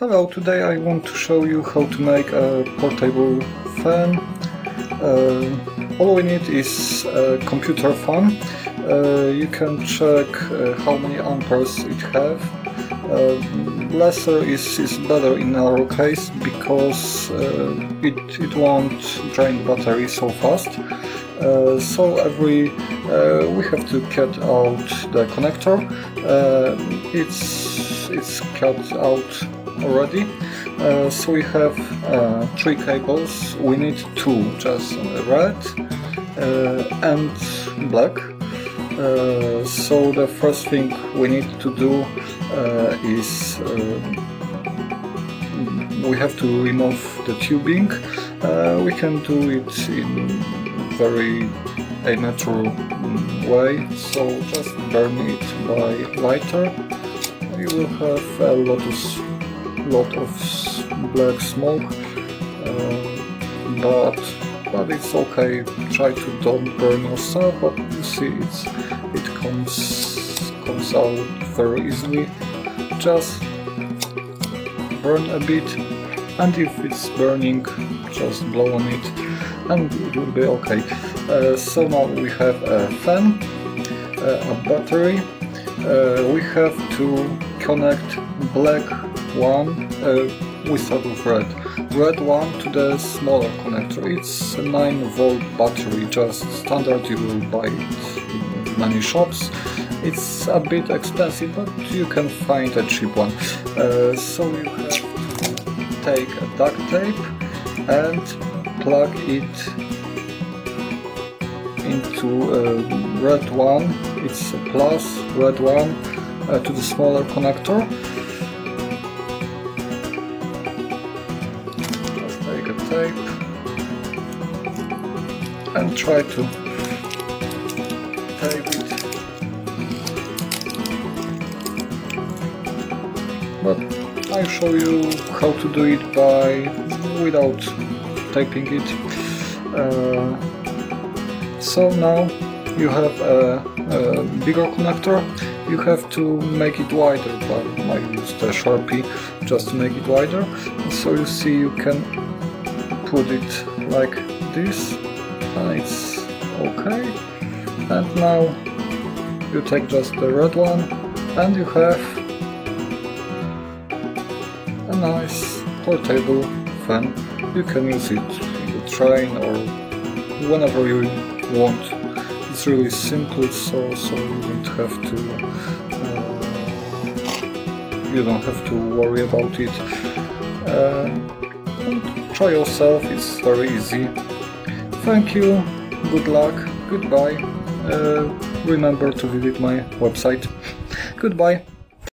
Hello, today I want to show you how to make a portable fan. Uh, all we need is a computer fan. Uh, you can check uh, how many amperes it have. Uh, lesser is, is better in our case because uh, it, it won't drain battery so fast. Uh, so every we have to cut out the connector. It's it's cut out already. Uh, so we have uh, three cables. We need two, just red uh, and black. Uh, so the first thing we need to do uh, is uh, we have to remove the tubing. we can do it in very amateur way, so just burn it by lighter. You will have a lot of lot of black smoke uh, but but it's okay. Try to don't burn yourself but you see it's it comes comes out very easily. Just burn a bit and if it's burning just blow on it and it will be okay. Uh, so now we have a fan uh, a battery. Uh, we have to connect black one, uh, we start with red. Red one to the smaller connector. It's a 9 volt battery, just standard, you will buy it in many shops. It's a bit expensive, but you can find a cheap one. Uh, so you take a duct tape and plug it into uh, red one, it's a plus red one uh, to the smaller connector tape and try to tape it. But I show you how to do it by without taping it. Uh, so now you have a, a, bigger connector. You have to make it wider but I used a sharpie just to make it wider. So you see you can put it like this. And it's okay. And now you take just the red one and you have a nice portable fan. You can use it in the train or whenever you want. It's really simple so so you don't have to uh, you don't have to worry about it try yourself, it's very easy. Thank you, good luck, goodbye. Uh, remember to visit my website. Goodbye.